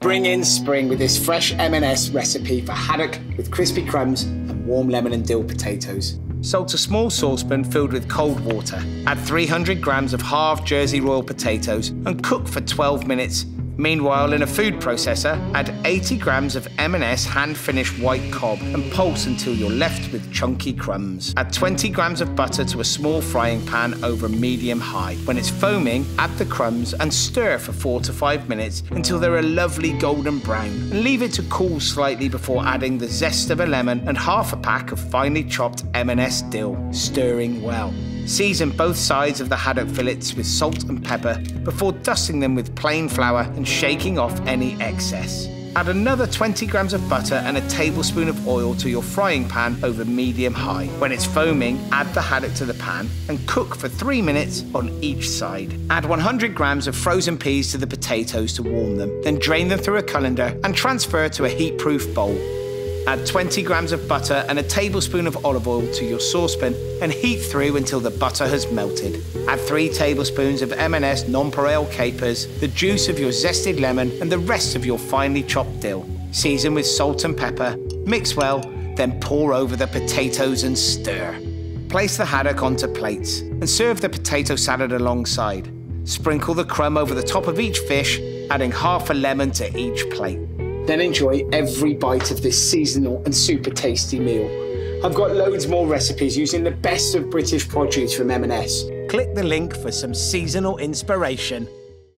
Bring in spring with this fresh M&S recipe for haddock with crispy crumbs and warm lemon and dill potatoes. Salt a small saucepan filled with cold water. Add 300 grams of halved Jersey Royal potatoes and cook for 12 minutes Meanwhile, in a food processor, add 80 grams of M&S hand-finished white cob and pulse until you're left with chunky crumbs. Add 20 grams of butter to a small frying pan over medium-high. When it's foaming, add the crumbs and stir for 4 to 5 minutes until they're a lovely golden brown. And leave it to cool slightly before adding the zest of a lemon and half a pack of finely chopped M&S dill, stirring well. Season both sides of the haddock fillets with salt and pepper before dusting them with plain flour and shaking off any excess. Add another 20 grams of butter and a tablespoon of oil to your frying pan over medium high. When it's foaming, add the haddock to the pan and cook for three minutes on each side. Add 100 grams of frozen peas to the potatoes to warm them, then drain them through a colander and transfer to a heat-proof bowl. Add 20 grams of butter and a tablespoon of olive oil to your saucepan and heat through until the butter has melted. Add 3 tablespoons of M&S nonpareil capers, the juice of your zested lemon and the rest of your finely chopped dill. Season with salt and pepper, mix well, then pour over the potatoes and stir. Place the haddock onto plates and serve the potato salad alongside. Sprinkle the crumb over the top of each fish, adding half a lemon to each plate. Then enjoy every bite of this seasonal and super tasty meal. I've got loads more recipes using the best of British produce from M&S. Click the link for some seasonal inspiration.